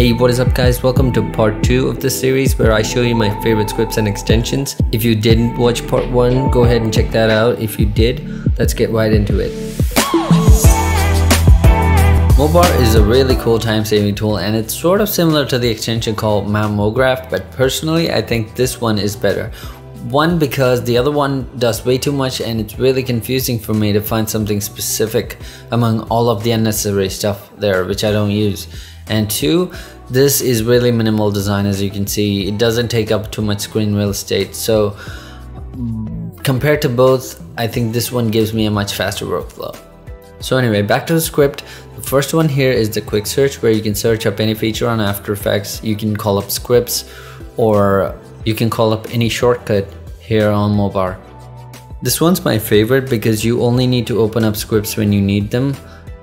Hey what is up guys welcome to part 2 of this series where I show you my favorite scripts and extensions. If you didn't watch part 1 go ahead and check that out. If you did let's get right into it. Mobar is a really cool time saving tool and it's sort of similar to the extension called Mammograph but personally I think this one is better. One because the other one does way too much and it's really confusing for me to find something specific among all of the unnecessary stuff there which I don't use and two this is really minimal design as you can see. It doesn't take up too much screen real estate. So compared to both I think this one gives me a much faster workflow. So anyway back to the script. The first one here is the quick search where you can search up any feature on After Effects. You can call up scripts or you can call up any shortcut here on Mobar. This one's my favorite because you only need to open up scripts when you need them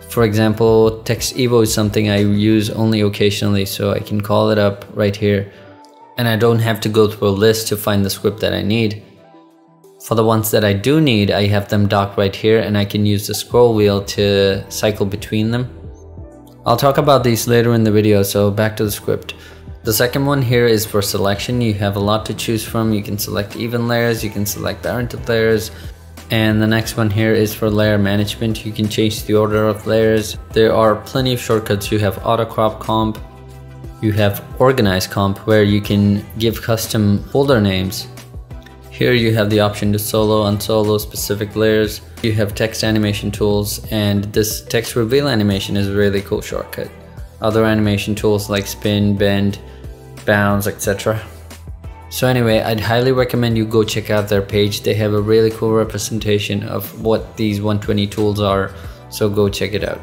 for example, Text Evo is something I use only occasionally, so I can call it up right here. And I don't have to go through a list to find the script that I need. For the ones that I do need, I have them docked right here and I can use the scroll wheel to cycle between them. I'll talk about these later in the video, so back to the script. The second one here is for selection. You have a lot to choose from. You can select even layers, you can select parented layers, and the next one here is for layer management. You can change the order of layers. There are plenty of shortcuts. You have auto crop comp. You have organize comp where you can give custom folder names. Here you have the option to solo, and solo specific layers. You have text animation tools and this text reveal animation is a really cool shortcut. Other animation tools like spin, bend, bounce, etc. So anyway, I'd highly recommend you go check out their page. They have a really cool representation of what these 120 tools are. So go check it out.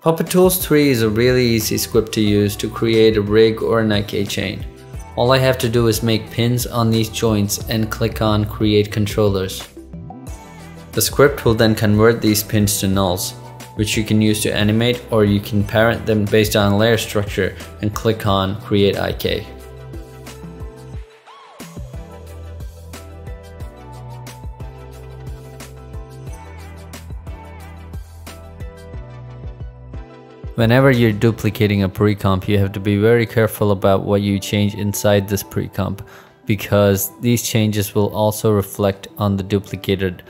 Puppet Tools 3 is a really easy script to use to create a rig or an IK chain. All I have to do is make pins on these joints and click on create controllers. The script will then convert these pins to nulls which you can use to animate or you can parent them based on layer structure and click on create IK. Whenever you're duplicating a pre-comp, you have to be very careful about what you change inside this pre-comp because these changes will also reflect on the duplicated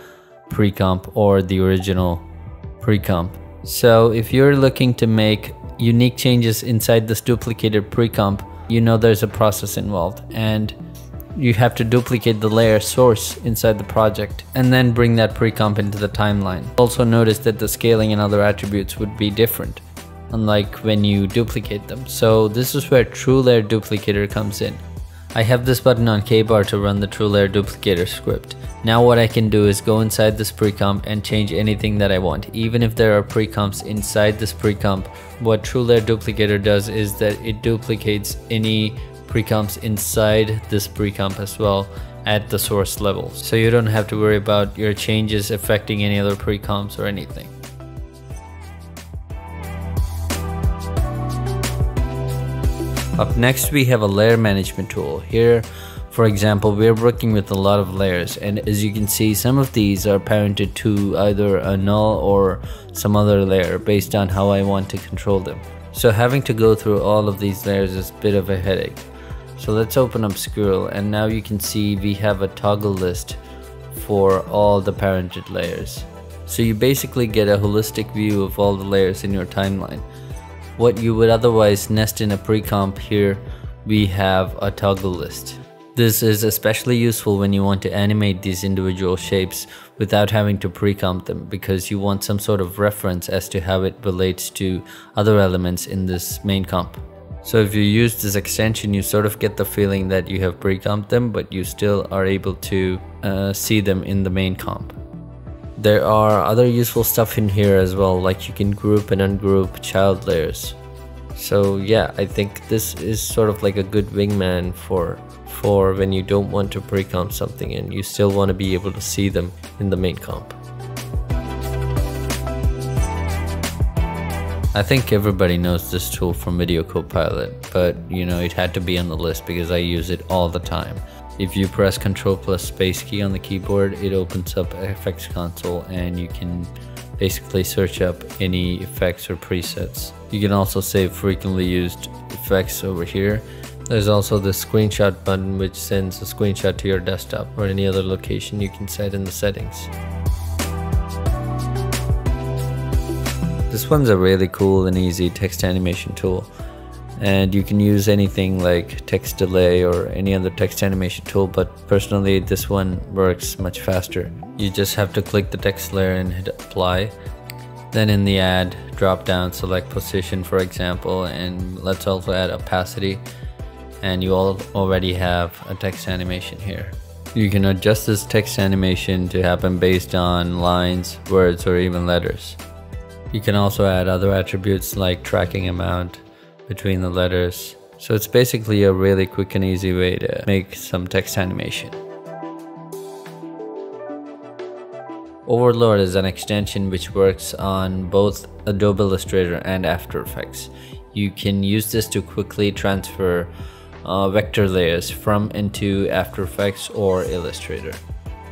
pre-comp or the original pre-comp. So if you're looking to make unique changes inside this duplicated pre-comp, you know there's a process involved and you have to duplicate the layer source inside the project and then bring that pre-comp into the timeline. Also notice that the scaling and other attributes would be different unlike when you duplicate them. So this is where true layer Duplicator comes in. I have this button on K-bar to run the TrueLayer duplicator script. Now what I can do is go inside this precomp and change anything that I want. Even if there are precomps inside this precomp, what TrueLayer duplicator does is that it duplicates any precomps inside this precomp as well at the source level. So you don't have to worry about your changes affecting any other precomps or anything. Up next we have a layer management tool. Here for example we're working with a lot of layers and as you can see some of these are parented to either a null or some other layer based on how I want to control them. So having to go through all of these layers is a bit of a headache. So let's open up Squirrel and now you can see we have a toggle list for all the parented layers. So you basically get a holistic view of all the layers in your timeline what you would otherwise nest in a pre-comp here we have a toggle list. This is especially useful when you want to animate these individual shapes without having to pre-comp them because you want some sort of reference as to how it relates to other elements in this main comp. So if you use this extension you sort of get the feeling that you have pre-comped them but you still are able to uh, see them in the main comp. There are other useful stuff in here as well, like you can group and ungroup child layers. So yeah, I think this is sort of like a good wingman for for when you don't want to pre-comp something and you still want to be able to see them in the main comp. I think everybody knows this tool from Video Copilot, but you know, it had to be on the list because I use it all the time. If you press Control plus space key on the keyboard, it opens up FX console and you can basically search up any effects or presets. You can also save frequently used effects over here. There's also the screenshot button which sends a screenshot to your desktop or any other location you can set in the settings. This one's a really cool and easy text animation tool and you can use anything like text delay or any other text animation tool but personally this one works much faster. You just have to click the text layer and hit apply. Then in the add drop down select position for example and let's also add opacity. And you all already have a text animation here. You can adjust this text animation to happen based on lines words or even letters. You can also add other attributes like tracking amount between the letters. So it's basically a really quick and easy way to make some text animation. Overlord is an extension which works on both Adobe Illustrator and After Effects. You can use this to quickly transfer uh, vector layers from into After Effects or Illustrator.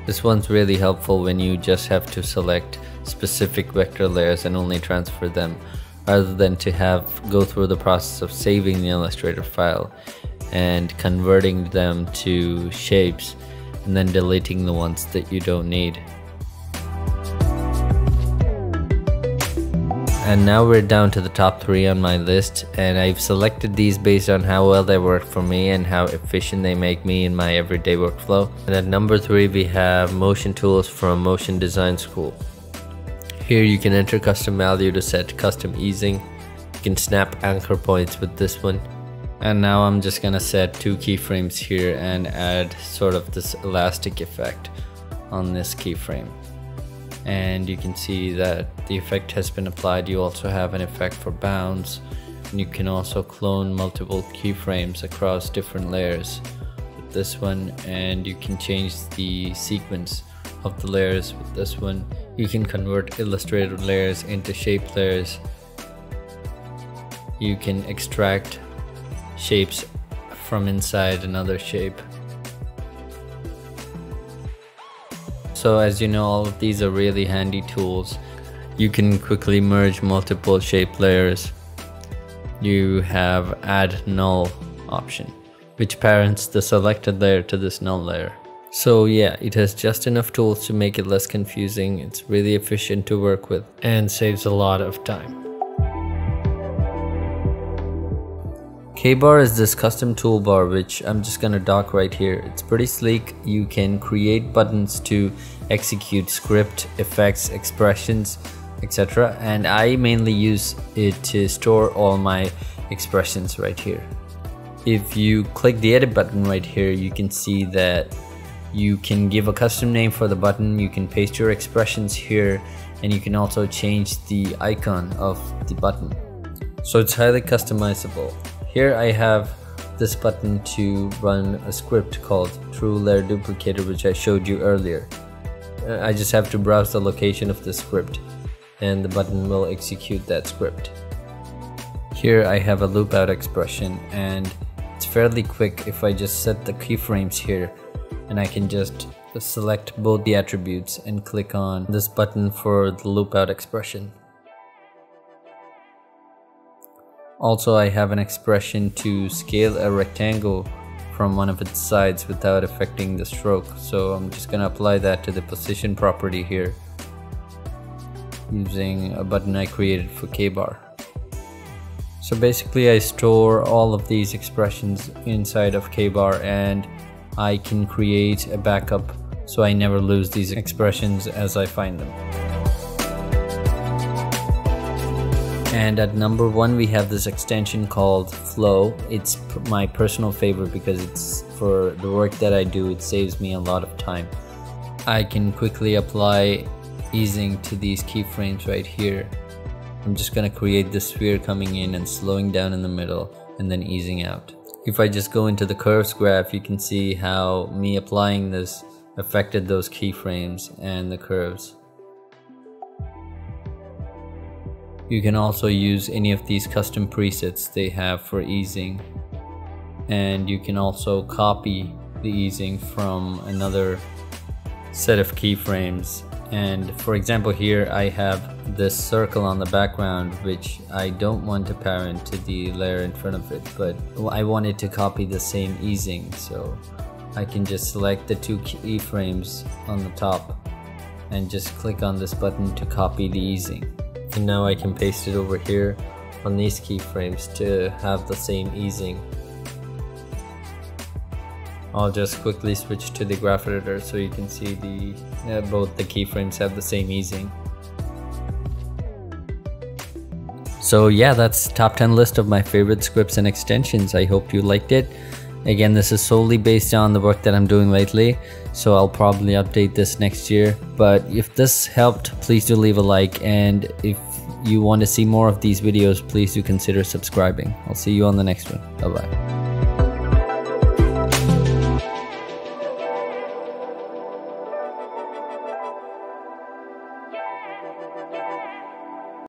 This one's really helpful when you just have to select specific vector layers and only transfer them rather than to have go through the process of saving the Illustrator file and converting them to shapes and then deleting the ones that you don't need. And now we're down to the top three on my list and I've selected these based on how well they work for me and how efficient they make me in my everyday workflow. And at number three we have Motion Tools from Motion Design School. Here you can enter custom value to set custom easing. You can snap anchor points with this one. And now I'm just gonna set two keyframes here and add sort of this elastic effect on this keyframe. And you can see that the effect has been applied. You also have an effect for bounds. And you can also clone multiple keyframes across different layers with this one and you can change the sequence of the layers with this one you can convert Illustrator layers into shape layers. You can extract shapes from inside another shape. So as you know, all of these are really handy tools. You can quickly merge multiple shape layers. You have add null option, which parents the selected layer to this null layer. So yeah, it has just enough tools to make it less confusing, it's really efficient to work with and saves a lot of time. K-bar is this custom toolbar which I'm just gonna dock right here. It's pretty sleek. You can create buttons to execute script, effects, expressions, etc. And I mainly use it to store all my expressions right here. If you click the edit button right here, you can see that you can give a custom name for the button, you can paste your expressions here, and you can also change the icon of the button. So it's highly customizable. Here I have this button to run a script called True Layer Duplicator which I showed you earlier. Uh, I just have to browse the location of the script and the button will execute that script. Here I have a loop out expression and it's fairly quick if I just set the keyframes here and I can just select both the attributes and click on this button for the loop out expression. Also I have an expression to scale a rectangle from one of its sides without affecting the stroke so I'm just gonna apply that to the position property here using a button I created for K-bar. So basically I store all of these expressions inside of K-bar and I can create a backup so I never lose these expressions as I find them. And at number one, we have this extension called Flow. It's my personal favorite because it's for the work that I do, it saves me a lot of time. I can quickly apply easing to these keyframes right here. I'm just gonna create the sphere coming in and slowing down in the middle and then easing out. If I just go into the curves graph, you can see how me applying this affected those keyframes and the curves. You can also use any of these custom presets they have for easing. And you can also copy the easing from another set of keyframes and for example here I have this circle on the background which I don't want to parent to the layer in front of it but I wanted to copy the same easing. So I can just select the two keyframes on the top and just click on this button to copy the easing. And now I can paste it over here on these keyframes to have the same easing I'll just quickly switch to the graph editor so you can see the uh, both the keyframes have the same easing. So yeah, that's top 10 list of my favorite scripts and extensions. I hope you liked it. Again, this is solely based on the work that I'm doing lately, so I'll probably update this next year. But if this helped, please do leave a like, and if you want to see more of these videos, please do consider subscribing. I'll see you on the next one. Bye bye.